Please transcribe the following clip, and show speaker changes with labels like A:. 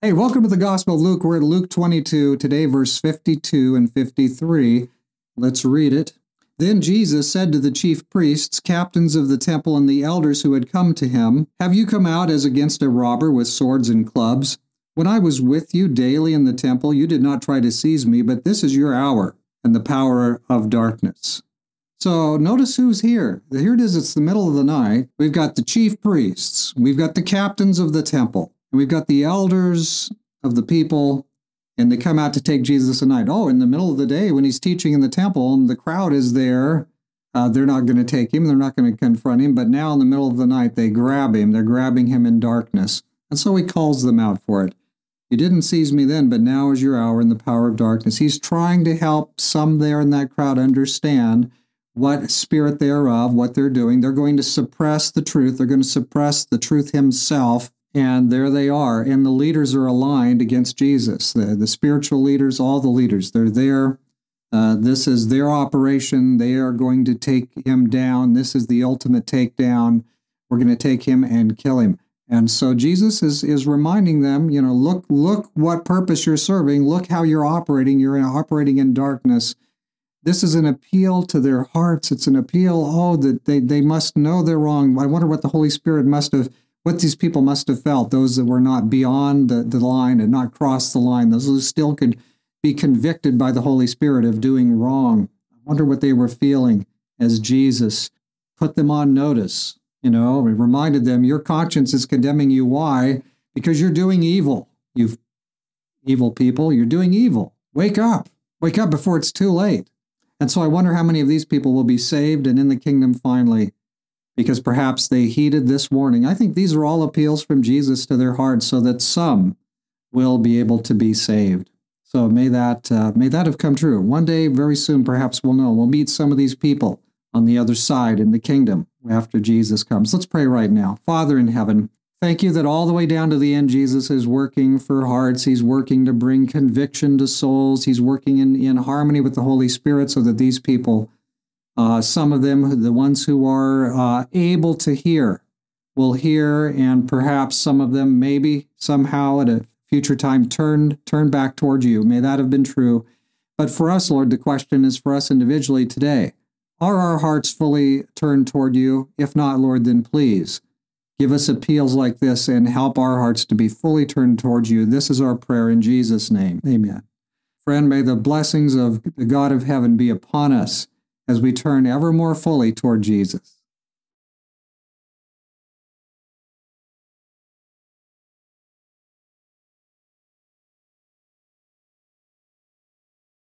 A: Hey, welcome to the Gospel of Luke. We're at Luke 22, today, verse 52 and 53. Let's read it. Then Jesus said to the chief priests, captains of the temple, and the elders who had come to him, Have you come out as against a robber with swords and clubs? When I was with you daily in the temple, you did not try to seize me, but this is your hour and the power of darkness. So notice who's here. Here it is, it's the middle of the night. We've got the chief priests, we've got the captains of the temple, and we've got the elders of the people, and they come out to take Jesus at night. Oh, in the middle of the day when he's teaching in the temple and the crowd is there, uh, they're not going to take him, they're not going to confront him. But now in the middle of the night, they grab him, they're grabbing him in darkness. And so he calls them out for it. You didn't seize me then, but now is your hour in the power of darkness. He's trying to help some there in that crowd understand what spirit they are of, what they're doing. They're going to suppress the truth. They're going to suppress the truth himself. And there they are. And the leaders are aligned against Jesus. The, the spiritual leaders, all the leaders, they're there. Uh, this is their operation. They are going to take him down. This is the ultimate takedown. We're going to take him and kill him. And so Jesus is is reminding them, you know, look look what purpose you're serving, look how you're operating, you're operating in darkness. This is an appeal to their hearts. It's an appeal, oh, that they, they must know they're wrong. I wonder what the Holy Spirit must have, what these people must have felt, those that were not beyond the, the line and not crossed the line, those who still could be convicted by the Holy Spirit of doing wrong. I wonder what they were feeling as Jesus put them on notice you know, reminded them, your conscience is condemning you. Why? Because you're doing evil. You've evil people, you're doing evil. Wake up. Wake up before it's too late. And so I wonder how many of these people will be saved and in the kingdom finally because perhaps they heeded this warning. I think these are all appeals from Jesus to their hearts so that some will be able to be saved. So may that uh, may that have come true. One day, very soon, perhaps we'll know. We'll meet some of these people on the other side in the kingdom after Jesus comes. Let's pray right now. Father in heaven, thank you that all the way down to the end, Jesus is working for hearts. He's working to bring conviction to souls. He's working in, in harmony with the Holy Spirit so that these people, uh, some of them, the ones who are uh, able to hear, will hear, and perhaps some of them, maybe somehow at a future time, turn turn back towards you. May that have been true. But for us, Lord, the question is for us individually today. Are our hearts fully turned toward you? If not, Lord, then please give us appeals like this and help our hearts to be fully turned towards you. This is our prayer in Jesus' name. Amen. Friend, may the blessings of the God of heaven be upon us as we turn ever more fully toward Jesus.